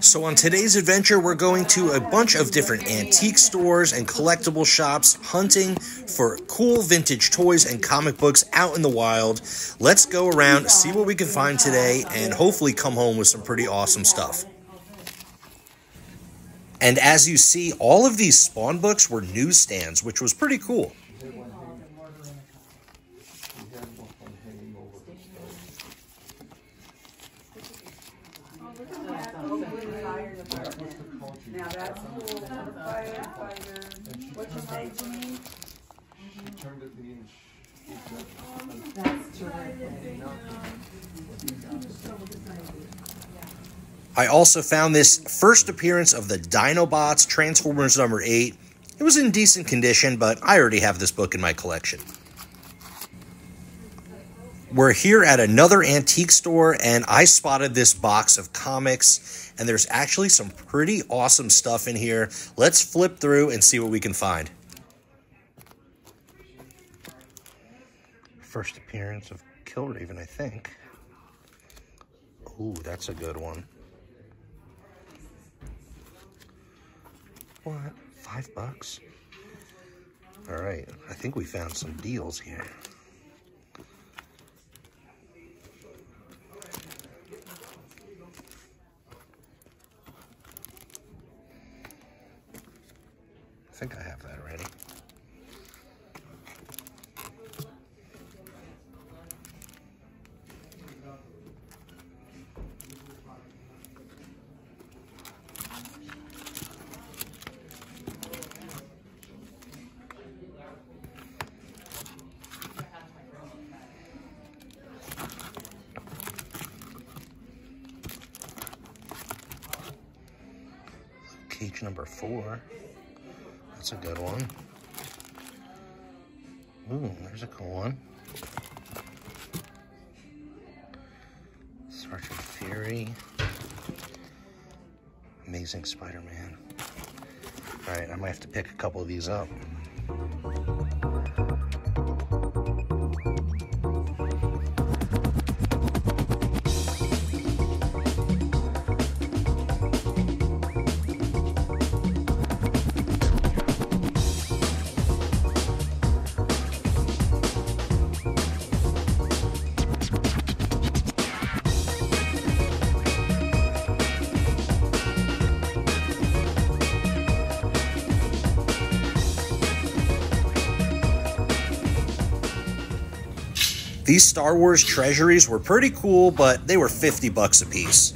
So, on today's adventure, we're going to a bunch of different antique stores and collectible shops hunting for cool vintage toys and comic books out in the wild. Let's go around, see what we can find today, and hopefully come home with some pretty awesome stuff. And as you see, all of these Spawn books were newsstands, which was pretty cool. Now that's cool for the firefighter. What's your say, Janine? She turned it the inch. I also found this first appearance of the Dinobots Transformers number 8. It was in decent condition, but I already have this book in my collection. We're here at another antique store, and I spotted this box of comics, and there's actually some pretty awesome stuff in here. Let's flip through and see what we can find. First appearance of Killraven, I think. Ooh, that's a good one. What? Five bucks? All right, I think we found some deals here. I think I have that already. Cage number four. That's a good one. Ooh, there's a cool one. Sergeant Fury. Amazing Spider-Man. All right, I might have to pick a couple of these up. These Star Wars treasuries were pretty cool, but they were 50 bucks a piece.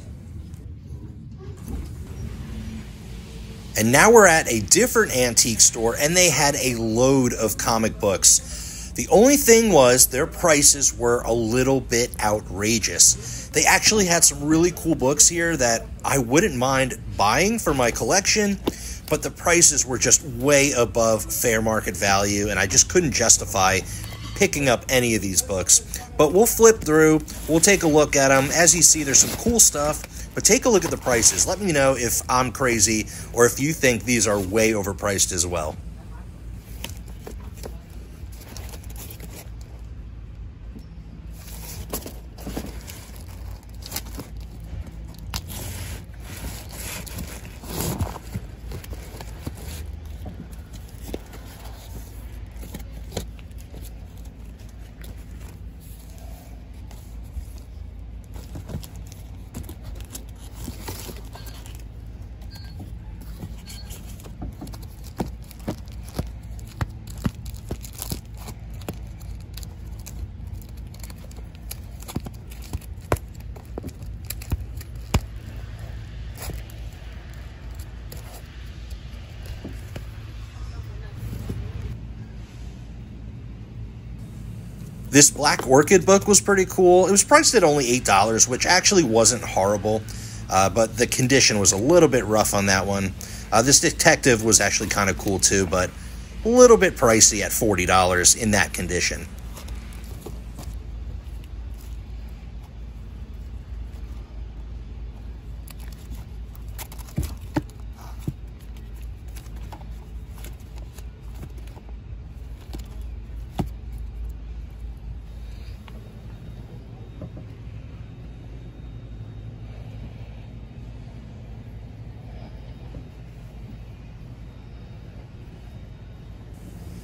And now we're at a different antique store, and they had a load of comic books. The only thing was their prices were a little bit outrageous. They actually had some really cool books here that I wouldn't mind buying for my collection, but the prices were just way above fair market value, and I just couldn't justify picking up any of these books. But we'll flip through, we'll take a look at them. As you see, there's some cool stuff, but take a look at the prices. Let me know if I'm crazy or if you think these are way overpriced as well. This Black Orchid book was pretty cool. It was priced at only $8, which actually wasn't horrible, uh, but the condition was a little bit rough on that one. Uh, this detective was actually kind of cool too, but a little bit pricey at $40 in that condition.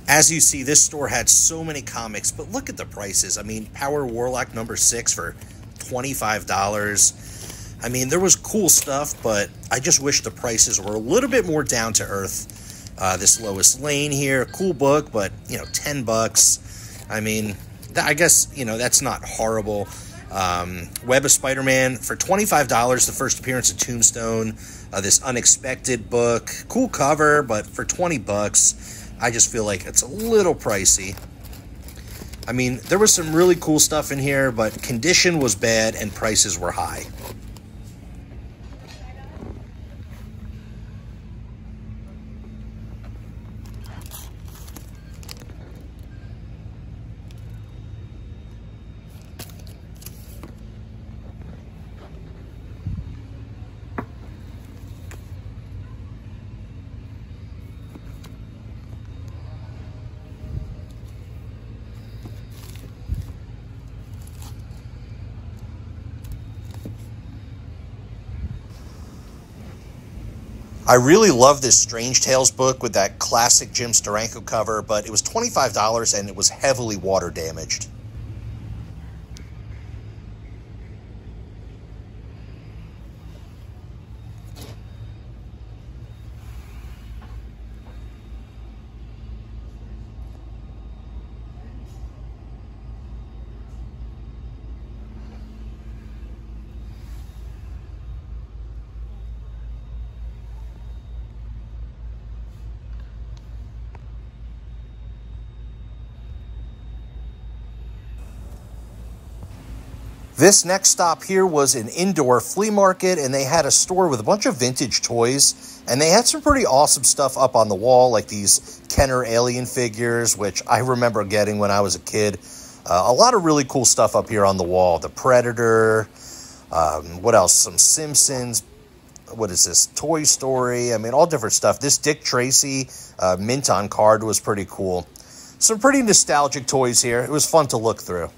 As you see, this store had so many comics, but look at the prices. I mean, Power Warlock number six for $25. I mean, there was cool stuff, but I just wish the prices were a little bit more down to earth. Uh, this Lois Lane here, cool book, but, you know, 10 bucks. I mean, I guess, you know, that's not horrible. Um, Web of Spider Man for $25, the first appearance of Tombstone. Uh, this unexpected book, cool cover, but for 20 bucks, I just feel like it's a little pricey. I mean, there was some really cool stuff in here, but condition was bad and prices were high. I really love this Strange Tales book with that classic Jim Steranko cover, but it was $25 and it was heavily water damaged. This next stop here was an indoor flea market, and they had a store with a bunch of vintage toys. And they had some pretty awesome stuff up on the wall, like these Kenner alien figures, which I remember getting when I was a kid. Uh, a lot of really cool stuff up here on the wall. The Predator, um, what else? Some Simpsons. What is this? Toy Story. I mean, all different stuff. This Dick Tracy uh, mint on card was pretty cool. Some pretty nostalgic toys here. It was fun to look through.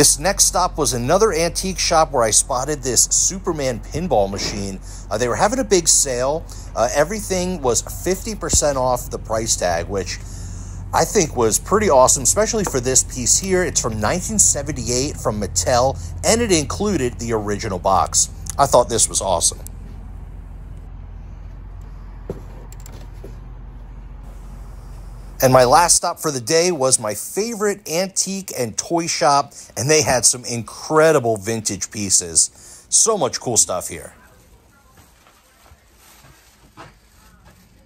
This next stop was another antique shop where I spotted this Superman pinball machine. Uh, they were having a big sale. Uh, everything was 50% off the price tag, which I think was pretty awesome, especially for this piece here. It's from 1978 from Mattel, and it included the original box. I thought this was awesome. And my last stop for the day was my favorite antique and toy shop, and they had some incredible vintage pieces. So much cool stuff here.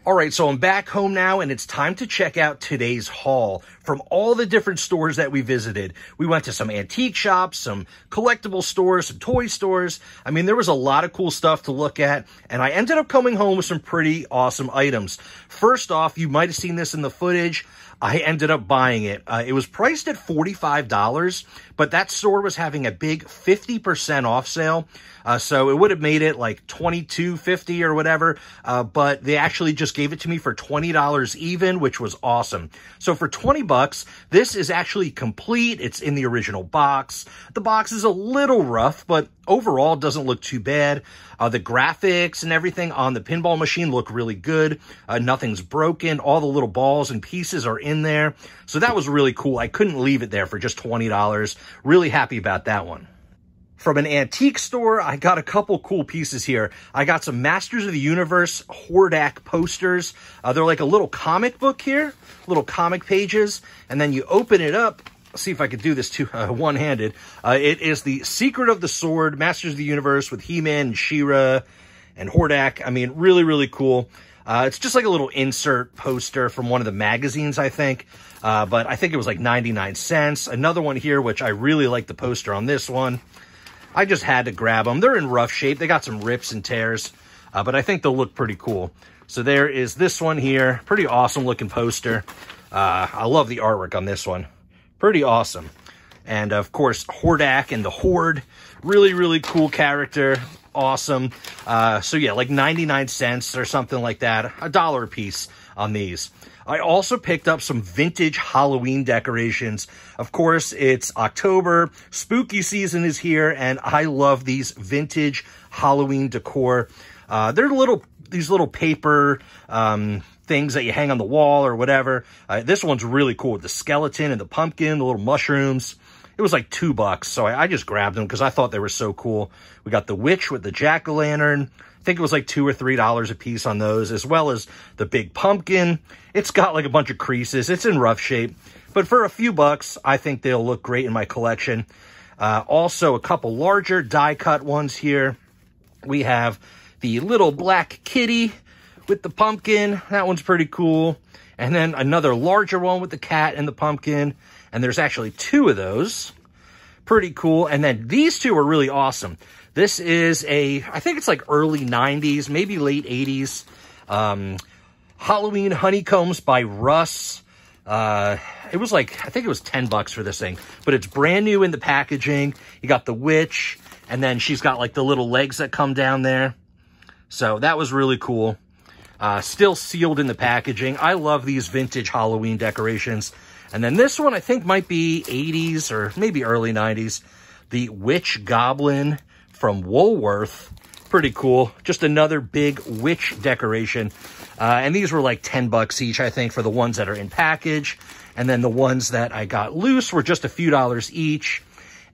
All right, so I'm back home now and it's time to check out today's haul from all the different stores that we visited. We went to some antique shops, some collectible stores, some toy stores. I mean, there was a lot of cool stuff to look at and I ended up coming home with some pretty awesome items. First off, you might have seen this in the footage. I ended up buying it. Uh, it was priced at $45, but that store was having a big 50% off sale. Uh, so it would have made it like twenty-two fifty or whatever. Uh, but they actually just gave it to me for $20 even, which was awesome. So for 20 bucks, this is actually complete. It's in the original box. The box is a little rough, but overall doesn't look too bad. Uh, the graphics and everything on the pinball machine look really good. Uh, nothing's broken. All the little balls and pieces are in there. So that was really cool. I couldn't leave it there for just $20. Really happy about that one. From an antique store, I got a couple cool pieces here. I got some Masters of the Universe Hordak posters. Uh, they're like a little comic book here, little comic pages. And then you open it up. See if I could do this two, uh, one-handed. Uh, it is the Secret of the Sword, Masters of the Universe with He-Man and She-Ra and Hordak. I mean, really, really cool. Uh, it's just like a little insert poster from one of the magazines, I think. Uh, but I think it was like 99 cents. Another one here, which I really like the poster on this one. I just had to grab them. They're in rough shape. They got some rips and tears, uh, but I think they'll look pretty cool. So there is this one here. Pretty awesome looking poster. Uh, I love the artwork on this one. Pretty awesome. And of course, Hordak and the Horde. Really, really cool character. Awesome. Uh, so yeah, like 99 cents or something like that. A dollar a piece on these. I also picked up some vintage Halloween decorations. Of course, it's October, spooky season is here, and I love these vintage Halloween decor. Uh, they're little, these little paper, um, things that you hang on the wall or whatever. Uh, this one's really cool with the skeleton and the pumpkin, the little mushrooms. It was like two bucks, so I, I just grabbed them because I thought they were so cool. We got the witch with the jack-o'-lantern. I think it was like two or three dollars a piece on those, as well as the big pumpkin. It's got like a bunch of creases. It's in rough shape, but for a few bucks, I think they'll look great in my collection. Uh, also, a couple larger die-cut ones here. We have the little black kitty with the pumpkin. That one's pretty cool. And then another larger one with the cat and the pumpkin. And there's actually two of those. Pretty cool. And then these two are really awesome. This is a, I think it's like early 90s, maybe late 80s. Um, Halloween Honeycombs by Russ. Uh, it was like, I think it was 10 bucks for this thing, but it's brand new in the packaging. You got the witch, and then she's got like the little legs that come down there. So that was really cool. Uh, still sealed in the packaging. I love these vintage Halloween decorations. And then this one I think might be 80s or maybe early 90s. The Witch Goblin from Woolworth. Pretty cool. Just another big witch decoration. Uh, and these were like 10 bucks each, I think, for the ones that are in package. And then the ones that I got loose were just a few dollars each.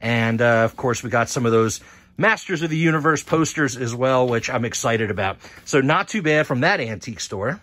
And, uh, of course, we got some of those Masters of the Universe posters as well, which I'm excited about. So not too bad from that antique store.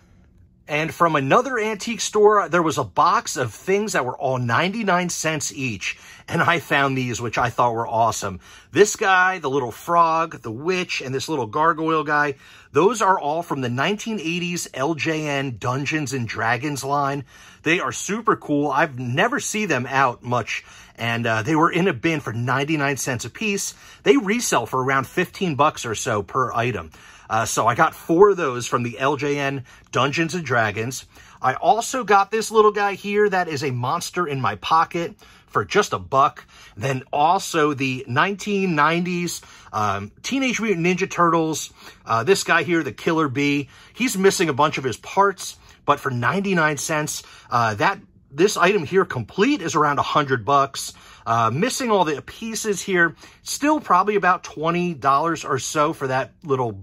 And from another antique store, there was a box of things that were all 99 cents each. And I found these, which I thought were awesome. This guy, the little frog, the witch, and this little gargoyle guy, those are all from the 1980s LJN Dungeons and Dragons line. They are super cool. I've never seen them out much and uh, they were in a bin for 99 cents a piece. They resell for around 15 bucks or so per item. Uh, so I got four of those from the LJN Dungeons and Dragons. I also got this little guy here that is a monster in my pocket for just a buck. Then also the 1990s um, Teenage Mutant Ninja Turtles. Uh, this guy here, the Killer Bee, he's missing a bunch of his parts, but for 99 cents, uh, that this item here complete is around 100 bucks. Uh, missing all the pieces here, still probably about $20 or so for that little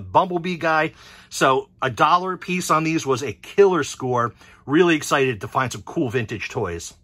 bumblebee guy. So a dollar piece on these was a killer score. Really excited to find some cool vintage toys.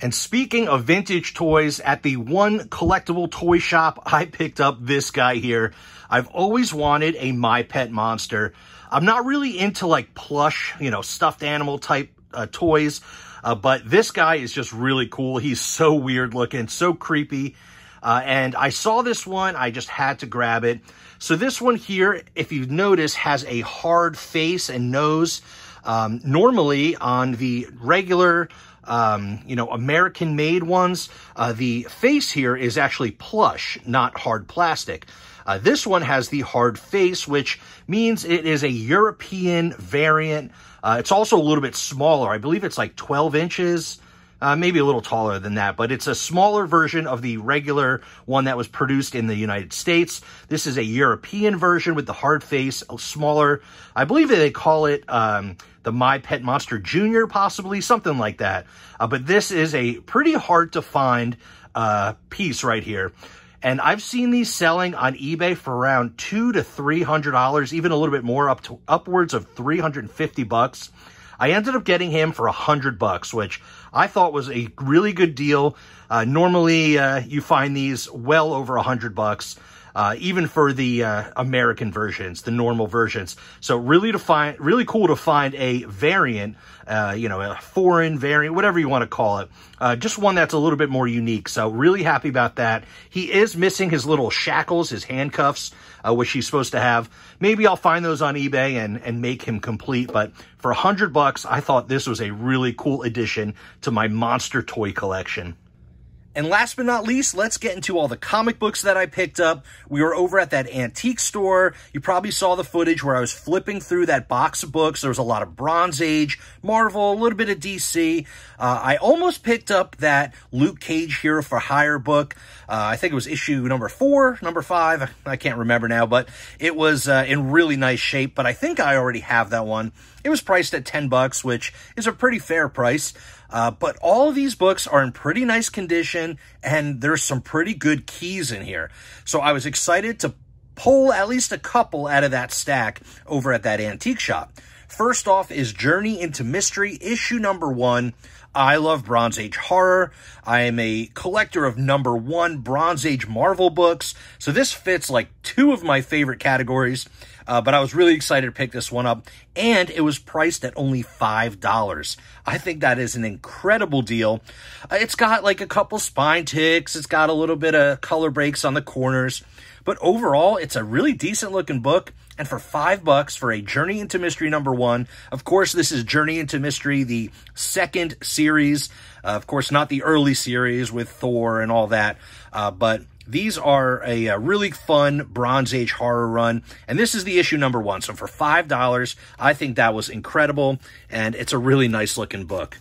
And speaking of vintage toys, at the one collectible toy shop, I picked up this guy here. I've always wanted a My Pet Monster. I'm not really into like plush, you know, stuffed animal type uh, toys. Uh, but this guy is just really cool. He's so weird looking, so creepy. Uh, and I saw this one, I just had to grab it. So this one here, if you notice, has a hard face and nose. Um, normally on the regular, um, you know, American-made ones, uh, the face here is actually plush, not hard plastic. Uh, this one has the hard face, which means it is a European variant uh, it's also a little bit smaller. I believe it's like 12 inches, uh, maybe a little taller than that, but it's a smaller version of the regular one that was produced in the United States. This is a European version with the hard face, smaller. I believe they call it um, the My Pet Monster Junior, possibly, something like that. Uh, but this is a pretty hard to find uh, piece right here. And I've seen these selling on eBay for around two to three hundred dollars, even a little bit more, up to upwards of three hundred and fifty bucks. I ended up getting him for a hundred bucks, which I thought was a really good deal. Uh, normally, uh, you find these well over a hundred bucks uh, even for the uh, American versions, the normal versions. So really to find, really cool to find a variant, uh, you know, a foreign variant, whatever you want to call it. Uh, just one that's a little bit more unique. So really happy about that. He is missing his little shackles, his handcuffs, uh, which he's supposed to have. Maybe I'll find those on eBay and, and make him complete. But for a hundred bucks, I thought this was a really cool addition to my monster toy collection. And last but not least, let's get into all the comic books that I picked up. We were over at that antique store. You probably saw the footage where I was flipping through that box of books. There was a lot of Bronze Age, Marvel, a little bit of DC. Uh, I almost picked up that Luke Cage Hero for Hire book. Uh, I think it was issue number four, number five. I can't remember now, but it was uh, in really nice shape. But I think I already have that one. It was priced at 10 bucks, which is a pretty fair price. Uh, but all of these books are in pretty nice condition and there's some pretty good keys in here. So I was excited to pull at least a couple out of that stack over at that antique shop. First off is Journey into Mystery, issue number one. I love Bronze Age horror. I am a collector of number one Bronze Age Marvel books. So this fits like two of my favorite categories. Uh, but I was really excited to pick this one up, and it was priced at only $5. I think that is an incredible deal. Uh, it's got like a couple spine ticks, it's got a little bit of color breaks on the corners, but overall, it's a really decent looking book. And for five bucks for a Journey into Mystery number one, of course, this is Journey into Mystery, the second series. Uh, of course, not the early series with Thor and all that, uh, but these are a, a, really fun Bronze Age horror run, and this is the issue number one. So for $5, I think that was incredible, and it's a really nice looking book.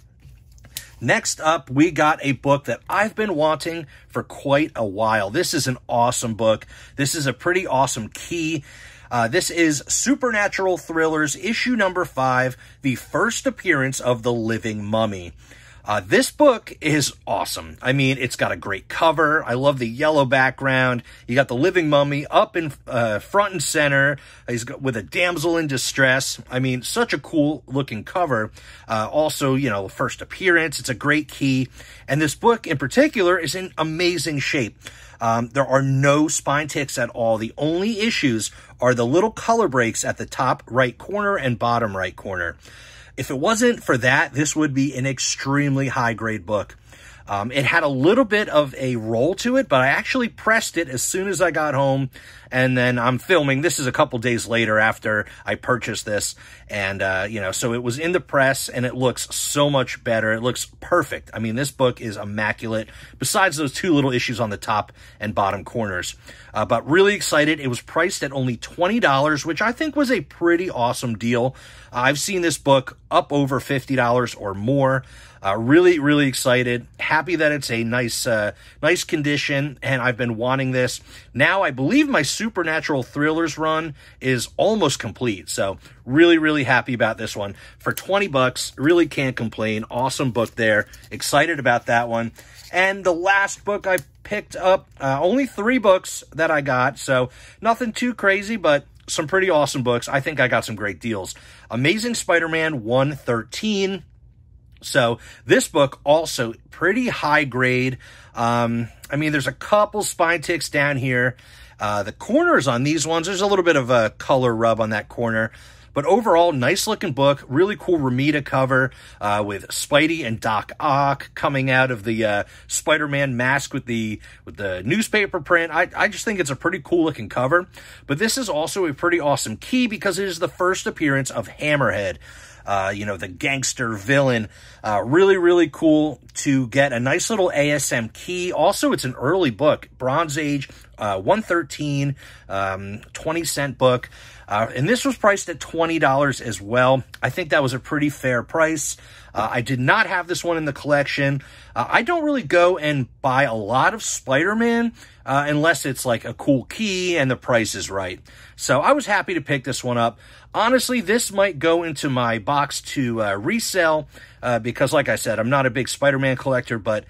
Next up, we got a book that I've been wanting for quite a while. This is an awesome book. This is a pretty awesome key. Uh, this is Supernatural Thrillers, issue number five, the first appearance of the living mummy. Uh, this book is awesome. I mean, it's got a great cover. I love the yellow background. You got the living mummy up in uh, front and center. He's got with a damsel in distress. I mean, such a cool looking cover. Uh, also, you know, first appearance. It's a great key. And this book in particular is in amazing shape. Um, there are no spine ticks at all. The only issues are the little color breaks at the top right corner and bottom right corner. If it wasn't for that, this would be an extremely high grade book. Um, it had a little bit of a roll to it, but I actually pressed it as soon as I got home. And then I'm filming. This is a couple days later after I purchased this. And, uh, you know, so it was in the press and it looks so much better. It looks perfect. I mean, this book is immaculate, besides those two little issues on the top and bottom corners. Uh, but really excited. It was priced at only $20, which I think was a pretty awesome deal. I've seen this book up over $50 or more. Uh, really, really excited. Happy that it's a nice, uh, nice condition, and I've been wanting this. Now, I believe my Supernatural Thrillers run is almost complete, so really, really happy about this one. For 20 bucks, really can't complain. Awesome book there. Excited about that one. And the last book I picked up, uh, only three books that I got, so nothing too crazy, but some pretty awesome books. I think I got some great deals. Amazing Spider-Man 113 so this book also pretty high grade. Um, I mean, there's a couple spine ticks down here. Uh, the corners on these ones, there's a little bit of a color rub on that corner. But overall, nice looking book, really cool Romita cover uh, with Spidey and Doc Ock coming out of the uh, Spider-Man mask with the with the newspaper print. I, I just think it's a pretty cool looking cover. But this is also a pretty awesome key because it is the first appearance of Hammerhead uh, you know, the gangster villain. Uh, really, really cool to get a nice little ASM key. Also, it's an early book, Bronze Age, uh, 113, um, 20 cent book. Uh, and this was priced at $20 as well. I think that was a pretty fair price. Uh, I did not have this one in the collection. Uh, I don't really go and buy a lot of Spider-Man uh, unless it's like a cool key and the price is right. So I was happy to pick this one up. Honestly, this might go into my box to uh, resell because, like I said, I'm not a big Spider-Man collector, but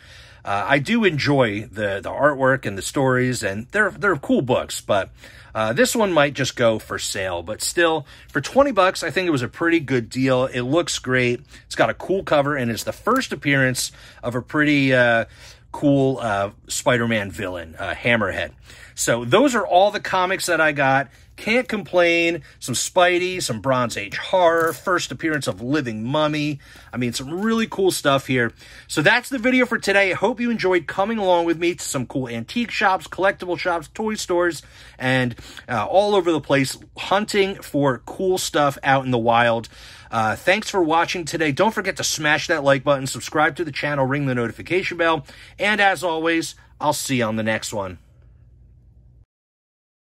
uh, I do enjoy the the artwork and the stories, and they're they're cool books. But uh, this one might just go for sale. But still, for twenty bucks, I think it was a pretty good deal. It looks great. It's got a cool cover, and it's the first appearance of a pretty uh, cool uh, Spider-Man villain, uh, Hammerhead. So those are all the comics that I got. Can't complain. Some Spidey, some Bronze Age horror, first appearance of Living Mummy. I mean, some really cool stuff here. So that's the video for today. I hope you enjoyed coming along with me to some cool antique shops, collectible shops, toy stores, and uh, all over the place hunting for cool stuff out in the wild. Uh, thanks for watching today. Don't forget to smash that like button, subscribe to the channel, ring the notification bell, and as always, I'll see you on the next one.